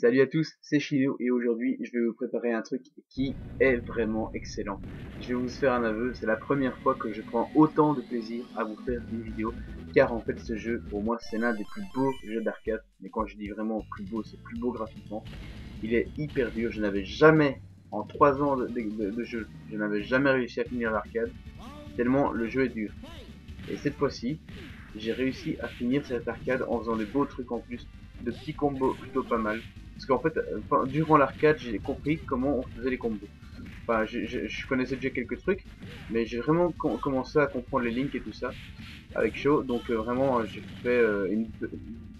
Salut à tous, c'est Chino et aujourd'hui je vais vous préparer un truc qui est vraiment excellent. Je vais vous faire un aveu, c'est la première fois que je prends autant de plaisir à vous faire une vidéo car en fait ce jeu pour moi c'est l'un des plus beaux jeux d'arcade mais quand je dis vraiment plus beau c'est plus beau graphiquement. Il est hyper dur, je n'avais jamais en 3 ans de, de jeu, je n'avais jamais réussi à finir l'arcade tellement le jeu est dur. Et cette fois-ci j'ai réussi à finir cette arcade en faisant des beaux trucs en plus de petits combos plutôt pas mal. Parce qu'en fait, euh, durant l'arcade, j'ai compris comment on faisait les combos. Enfin, je, connaissais déjà quelques trucs, mais j'ai vraiment commencé à comprendre les links et tout ça avec Show. Donc euh, vraiment, j'ai fait euh, une,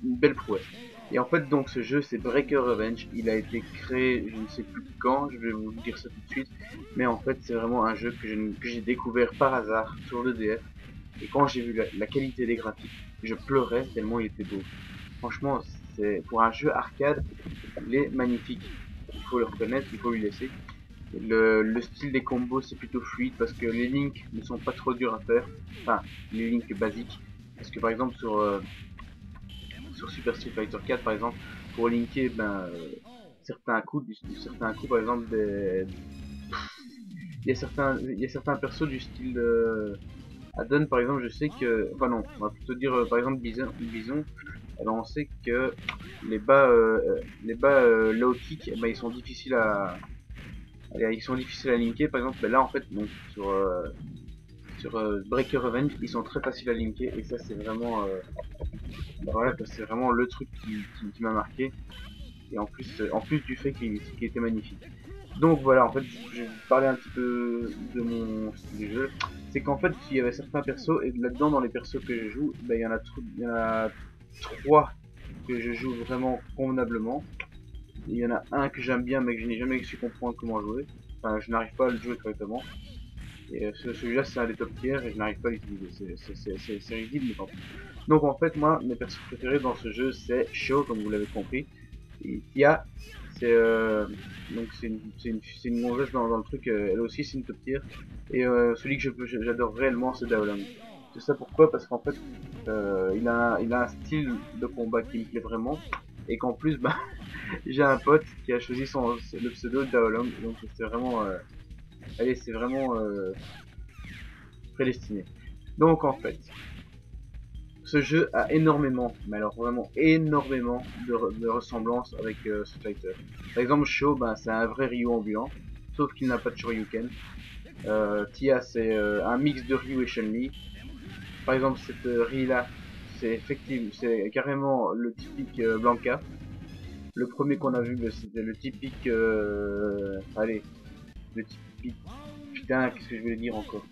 belle prouesse. Et en fait, donc ce jeu, c'est Breaker Revenge. Il a été créé, je ne sais plus quand, je vais vous dire ça tout de suite. Mais en fait, c'est vraiment un jeu que j'ai découvert par hasard sur le DF. Et quand j'ai vu la, qualité des graphiques, je pleurais tellement il était beau. Franchement, c'est pour un jeu arcade, il est magnifique. Il faut le reconnaître, il faut lui laisser. Le, style des combos c'est plutôt fluide parce que les links ne sont pas trop durs à faire. Enfin, les links basiques. Parce que par exemple sur euh, sur Super Street Fighter 4 par exemple, pour linker ben euh, certains coups, certains coups par exemple il y a certains il y a certains persos du style de Adon par exemple je sais que enfin non on va plutôt dire euh, par exemple Bison, alors on sait que les bas, euh, les bas euh, low kick, ben, ils sont difficiles à, ils sont difficiles à linker. Par exemple, ben, là en fait, sur euh, sur Breaker Revenge, ils sont très faciles à linker et ça c'est vraiment, ben, voilà, c'est vraiment le truc qui, m'a marqué. Et en plus du fait qu'il était magnifique. Donc voilà, en fait, je vais parler un petit peu de mon style de jeu. C'est qu'en fait, il y avait certains persos, et là-dedans, dans les persos que je joue, ben, il y en a, il y a 3 que je joue vraiment convenablement. Il y en a un que j'aime bien mais que je n'ai jamais su comprendre comment jouer. Enfin, je n'arrive pas à le jouer correctement. Et euh, celui-là c'est un des top tiers et je n'arrive pas à l'utiliser. C'est rigide mais tant Donc en fait moi mes personnages préférés dans ce jeu c'est Sho comme vous l'avez compris. Et Tia c'est euh, donc c'est une, une, une dans, le truc, euh, elle aussi c'est une top tier. Et euh, celui que j'adore réellement c'est Daolang. C'est ça pourquoi? Parce qu'en fait, il, a, il a un style de combat qui me plaît vraiment. Et qu'en plus, bah, j'ai un pote qui a choisi son, le pseudo Daolong. Donc c'est vraiment... Allez, c'est vraiment prédestiné. Donc en fait, ce jeu a énormément, mais alors vraiment énormément de, de ressemblances avec euh, Fighter. Par exemple, Sho, bah, c'est un vrai Ryu ambulant, sauf qu'il n'a pas de Shoryuken. Euh, Tia, c'est euh, un mix de Ryu et Chun-Li par exemple cette euh, riz là, c'est effectivement, c'est carrément le typique Blanca. Le premier qu'on a vu, bah, c'était le typique, allez, le typique, putain, qu'est-ce que je voulais dire encore?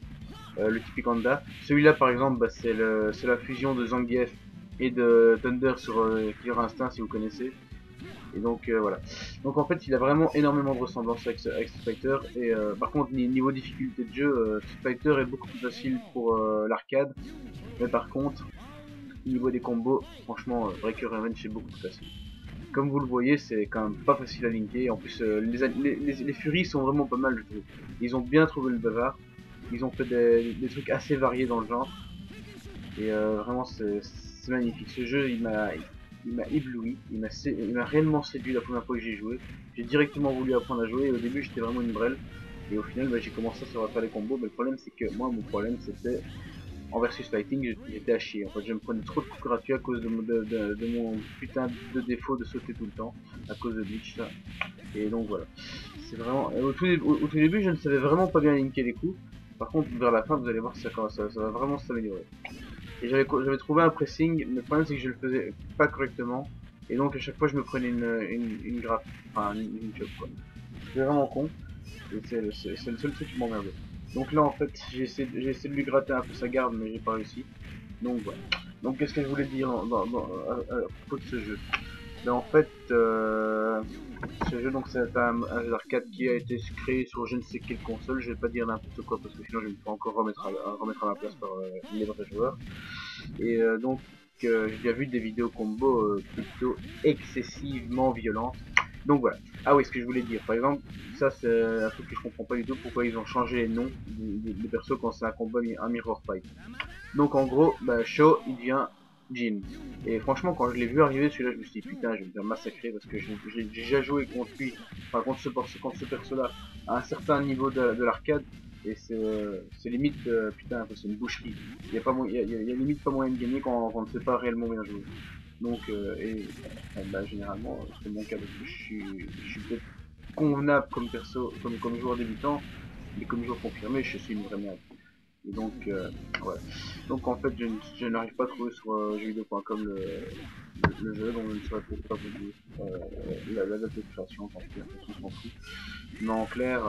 Le typique Honda. Celui-là, par exemple, bah, c'est la fusion de Zangief et de Thunder sur Killer Instinct, si vous connaissez. Et donc voilà. Donc en fait il a vraiment énormément de ressemblances avec, avec Street Fighter. Et par contre niveau difficulté de jeu, Street Fighter est beaucoup plus facile pour l'arcade. Mais par contre, au niveau des combos, franchement, euh, Breaker Revenge c'est beaucoup plus facile. Comme vous le voyez, c'est quand même pas facile à linker. En plus, euh, les, Furies sont vraiment pas mal, je. Ils ont bien trouvé le bavard. Ils ont fait des, trucs assez variés dans le genre. Et euh, vraiment, c'est magnifique. Ce jeu, il m'a ébloui, il m'a réellement séduit la première fois que j'ai joué. J'ai directement voulu apprendre à jouer et au début j'étais vraiment une brêle. Et au final bah, j'ai commencé à savoir faire les combos, mais le problème c'est que moi mon problème c'était en versus fighting, j'étais à chier. En fait, je me prenais trop de coups gratuits à cause de, mon putain de défaut de sauter tout le temps, à cause de glitch. Et donc voilà. C'est vraiment. Au tout, début, je ne savais vraiment pas bien linker les coups. Par contre, vers la fin, vous allez voir ça, ça, ça va vraiment s'améliorer. Et j'avais trouvé un pressing, mais le problème c'est que je le faisais pas correctement. Et donc à chaque fois je me prenais une, une, une grappe, enfin une, une quoi. C'était vraiment con. C'est le, seul truc qui m'emmerdait. Donc là en fait j'ai essayé, essayé, de lui gratter un peu sa garde mais j'ai pas réussi. Donc voilà. Donc qu'est-ce que je voulais dire dans, à, propos de ce jeu? Ben, En fait euh, ce jeu donc c'est un, jeu d'arcade qui a été créé sur je ne sais quelle console, je vais pas dire n'importe quoi parce que sinon je vais me faire encore remettre à, remettre à place par euh, les vrais joueurs. Et euh, donc euh, j'ai déjà vu des vidéos combo plutôt excessivement violentes donc voilà. Ah oui, ce que je voulais dire. Par exemple, ça c'est un truc que je comprends pas du tout pourquoi ils ont changé les noms des, persos quand c'est un combat un mirror fight. Donc en gros, bah, Sho il devient Jin. Et franchement, quand je l'ai vu arriver, celui-là, je me suis dit, putain, je vais me faire massacrer parce que j'ai déjà joué contre lui, enfin contre ce, contre ce perso-là, à un certain niveau de, l'arcade. Et c'est limite, euh, putain, c'est une boucherie. Il y a, pas, y, a, y a limite pas moyen de gagner quand, on ne sait pas réellement bien jouer. Donc, euh, et bah, généralement, c'est mon cas parce que je suis, suis peut-être convenable comme perso, comme, comme joueur débutant, mais comme joueur confirmé, je suis une vraie merde. Donc, euh, ouais. Donc en fait, je, n'arrive pas à trouver sur euh, le, jeu, donc je ne saurais pas vous dire euh, la, la, date de création, pis, on. Mais en clair,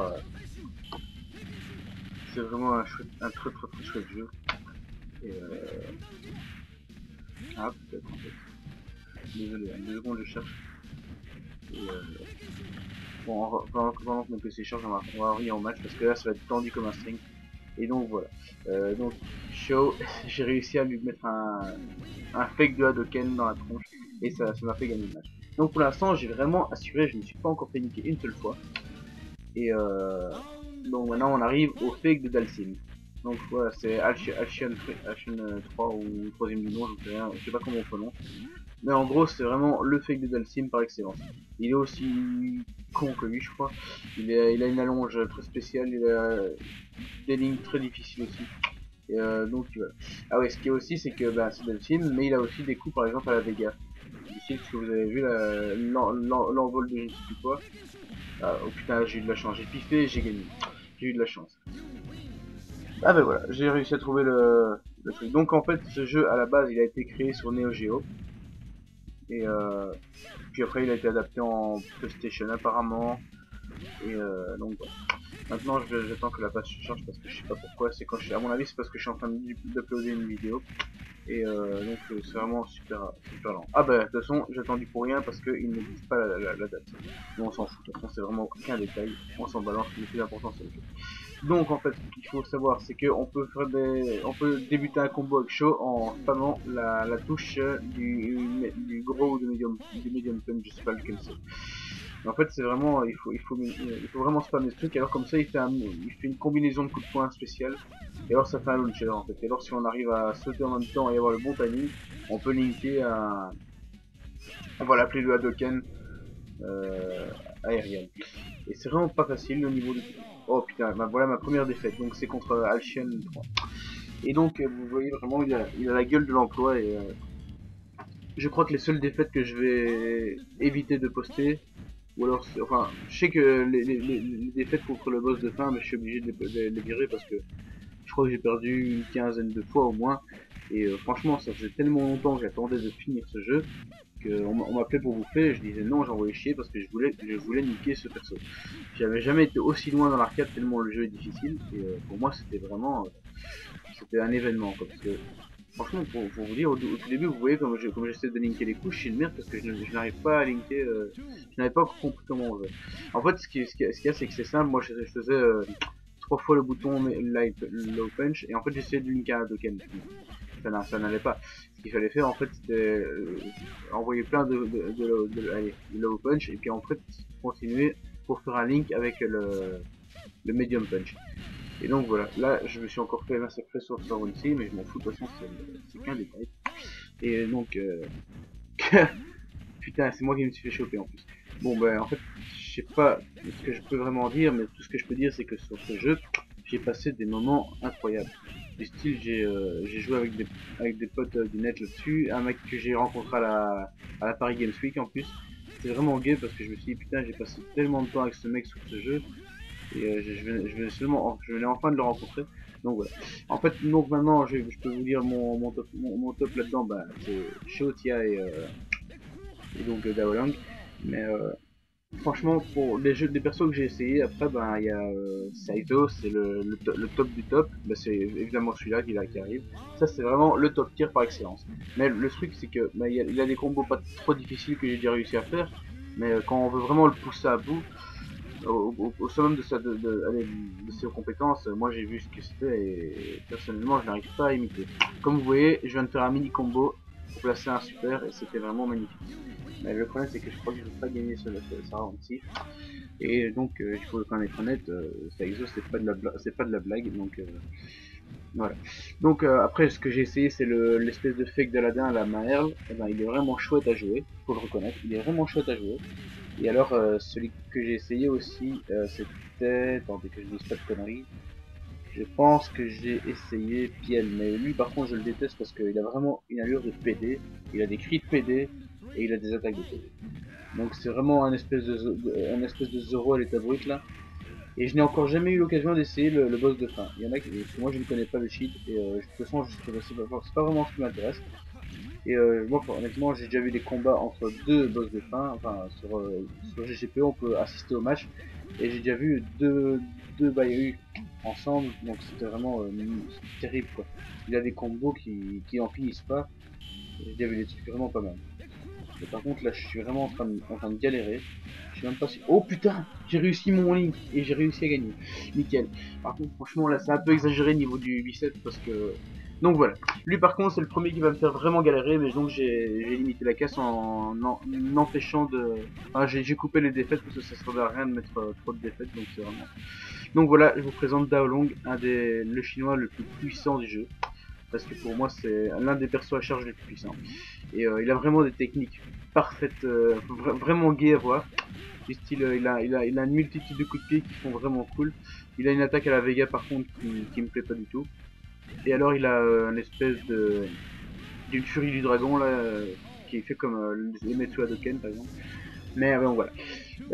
c'est vraiment un, chouette, un très très très chouette jeu. Et euh... Ah, peut-être en fait. Désolé, deux secondes, je cherche. Et. Bon, pendant, que mon PC charge, on va, on va au match parce que là, ça va être tendu comme un string. Et donc voilà. Euh, donc Show, j'ai réussi à lui mettre un, un fake de Hadoken dans la tronche et ça m'a fait gagner le match. Donc pour l'instant j'ai vraiment assuré, je ne suis pas encore fait niquer une seule fois. Et euh, donc maintenant on arrive au fake de Dalsim. Donc voilà, c'est Alchion, 3 ou 3 du nom, je je sais pas comment on prononce. Mais en gros, c'est vraiment le fake de Dalsim par excellence. Il est aussi con que lui, je crois. Il, a une allonge très spéciale, il a des lignes très difficiles aussi. Et euh, donc voilà. Ah ouais, ce qui est aussi, c'est que bah, c'est Dalsim, mais il a aussi des coups par exemple à la Vega. Ici, ce que vous avez vu, l'envol de je ne sais plus quoi. Ah, oh putain, j'ai eu de la chance, j'ai piffé, j'ai gagné. J'ai eu de la chance. Ah ben voilà, j'ai réussi à trouver le, le, truc. Donc en fait, ce jeu à la base, il a été créé sur Neo Geo. Et euh, puis après, il a été adapté en PlayStation apparemment. Et euh, donc voilà. Maintenant, j'attends que la page change parce que je sais pas pourquoi. C'est quand je, à mon avis, c'est parce que je suis en train d'uploader une vidéo. Et euh, donc euh, c'est vraiment super super lent. Ah bah de toute façon j'ai attendu pour rien parce qu'il n'existe pas la, date. Mais on s'en fout, de toute façon c'est vraiment qu'un détail, on s'en balance, le plus important c'est le jeu. Donc en fait ce qu'il faut savoir c'est qu'on peut faire des. on peut débuter un combo avec show en spammant la, la touche du, du gros ou du medium du medium punch, je sais pas lequel c'est. En fait, c'est vraiment, il faut, il faut, il faut vraiment spammer ce truc. Alors comme ça, il fait, un, il fait une combinaison de coups de poing spécial. Et alors, ça fait un launcher en fait. Et alors, si on arrive à sauter en même temps et avoir le bon timing, on peut linker un, on va l'appeler le Hadoken euh, aérien. Et c'est vraiment pas facile au niveau de. Oh putain, voilà ma première défaite. Donc c'est contre Alchian 3. Et donc, vous voyez vraiment, il a, la gueule de l'emploi et. Euh, je crois que les seules défaites que je vais éviter de poster, ou alors, enfin, je sais que les, défaites contre le boss de fin, mais je suis obligé de les, virer parce que je crois que j'ai perdu une quinzaine de fois au moins. Et euh, franchement, ça faisait tellement longtemps que j'attendais de finir ce jeu qu'on m'appelait pour bouffer et je disais non, j'envoyais chier parce que je voulais, je voulais niquer ce perso. J'avais jamais été aussi loin dans l'arcade tellement le jeu est difficile euh, pour moi c'était vraiment, euh, c'était un événement quoi, parce que Franchement, pour, vous dire, au, tout début, vous voyez comme j'essaie de linker les couches, je suis une merde parce que je, n'arrive pas à linker, euh, je n'avais pas compris comment on faisait. En fait, ce qu'il y a, c'est que c'est simple, moi je, faisais trois fois le bouton light, low punch, et en fait j'essayais de linker un token. Ça n'allait pas. Ce qu'il fallait faire, en fait, c'était euh, envoyer plein de, de, low punch, et puis en fait, continuer pour faire un link avec le, le medium punch. Et donc voilà, là je me suis encore fait massacrer sur Odyssey, mais je m'en fous, de toute façon c'est qu'un détail. Et donc, euh... putain, c'est moi qui me suis fait choper en plus. Bon ben en fait, je sais pas ce que je peux vraiment dire, mais tout ce que je peux dire c'est que sur ce jeu, j'ai passé des moments incroyables. Du style, j'ai euh, joué avec des, avec des potes euh, du net là-dessus, un mec que j'ai rencontré à la, à la Paris Games Week en plus. C'était vraiment gay parce que je me suis dit putain j'ai passé tellement de temps avec ce mec sur ce jeu et euh, je, je, venais, seulement, je venais enfin de le rencontrer. Donc voilà. En fait, donc maintenant, je, je peux vous dire mon, mon top, mon, top là-dedans, bah, c'est Shotia et, et donc Daolang. Mais franchement, pour les jeux des persos que j'ai essayé, après, ben il y a euh, Saito, c'est le, top du top. Ben, c'est évidemment celui-là qui, arrive. Ça, c'est vraiment le top tier par excellence. Mais le truc, c'est que ben, il, a, il a des combos pas trop difficiles que j'ai déjà réussi à faire. Mais quand on veut vraiment le pousser à bout, au, au, summum de, de, ses compétences, moi j'ai vu ce que c'était et personnellement je n'arrive pas à imiter. Comme vous voyez, je viens de faire un mini combo pour placer un super et c'était vraiment magnifique. Le problème c'est que je crois que je vais pas gagner ce, ce, round Et donc euh, il faut quand même être honnête, euh, ça existe, c'est pas de la c'est pas de la blague donc euh, Voilà. Donc après, ce que j'ai essayé, c'est l'espèce de fake d'Aladin, la Maerl. Eh ben, il est vraiment chouette à jouer, faut le reconnaître. Il est vraiment chouette à jouer. Et alors, celui que j'ai essayé aussi, c'était... Attendez que je dise pas de conneries. Je pense que j'ai essayé Piel, mais lui par contre je le déteste parce qu'il a vraiment une allure de PD, il a des cris de PD et il a des attaques de PD. Donc c'est vraiment un espèce de, un espèce de Zoro à l'état brut là. Et je n'ai encore jamais eu l'occasion d'essayer le, boss de fin. Il y en a qui, moi je ne connais pas le cheat et euh, de toute façon c'est pas, vraiment ce qui m'intéresse. Et euh, moi honnêtement j'ai déjà vu des combats entre deux boss de fin, enfin sur, euh, sur on peut assister au match et j'ai déjà vu deux, deux ensemble, donc c'était vraiment euh, terrible quoi. Il a des combos qui, qui en finissent pas, j'ai déjà vu des trucs vraiment pas mal. Par contre là je suis vraiment en train de, en galérer, je sais même pas si... Oh putain J'ai réussi mon link et j'ai réussi à gagner, nickel. Par contre franchement là c'est un peu exagéré niveau du 8 parce que donc voilà. Lui par contre c'est le premier qui va me faire vraiment galérer, mais donc j'ai limité la casse en, empêchant de... Enfin j'ai coupé les défaites parce que ça servait à rien de mettre euh, trop de défaites, donc c'est vraiment... Donc voilà, je vous présente Dao Long, un des... le chinois le plus puissant du jeu. Parce que pour moi c'est l'un des persos à charge les plus puissants. Et euh, il a vraiment des techniques parfaites, euh, vraiment gay à voir. Du style, il, a, il, a, il a une multitude de coups de pied qui sont vraiment cool. Il a une attaque à la Vega par contre qui, me plaît pas du tout. Et alors il a euh, une espèce de d'une furie du dragon là euh, qui est fait comme euh, les Metsu Hadoken par exemple. Mais bon voilà.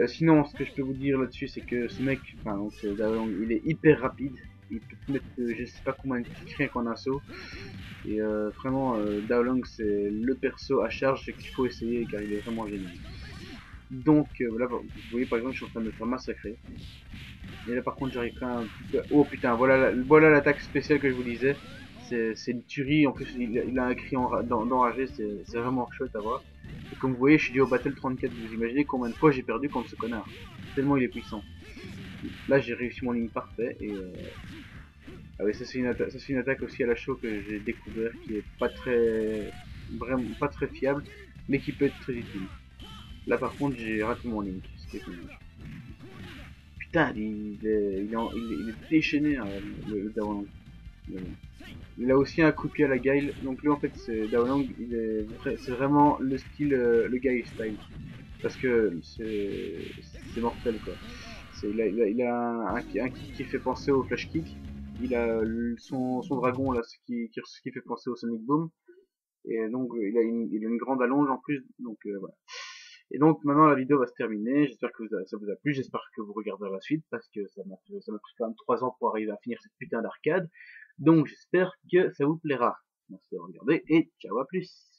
sinon ce que je peux vous dire là-dessus c'est que ce mec, enfin il est hyper rapide. Il peut mettre je sais pas combien de rien qu'en assaut. Et vraiment Daolong c'est le perso à charge qu'il faut essayer car il est vraiment génial. Donc voilà, vous voyez par exemple je suis en train de me faire massacrer. Et là par contre j'arrive quand même Oh putain, voilà voilà l'attaque spéciale que je vous disais. C'est une tuerie, en plus il, a un cri d'enragé, c'est vraiment chouette à voir. Et comme vous voyez, je suis dit au Battle 34, vous imaginez combien de fois j'ai perdu contre ce connard. Tellement il est puissant. Là j'ai réussi mon ligne parfait et... Euh... Ah oui, ça c'est une, une, attaque aussi à la show que j'ai découvert qui est pas très... vraiment pas très fiable, mais qui peut être très utile. Là par contre j'ai raté mon link, c'était Putain, il est, il est, il est déchaîné, hein, le, le. Il a aussi un coup de pied à la Gail, donc lui en fait c'est Daolang, c'est vraiment le style, euh, le Gail style. Parce que c'est mortel quoi. Il a, a, a un, kick qui fait penser au flash kick. Il a son, dragon là, ce qui, fait penser au Sonic Boom. Et donc il a une, a grande allonge en plus, donc euh, voilà. Et donc maintenant la vidéo va se terminer, j'espère que ça vous a plu, j'espère que vous regarderez la suite, parce que ça m'a pris quand même 3 ans pour arriver à finir cette putain d'arcade. Donc j'espère que ça vous plaira. Merci de regarder et ciao à plus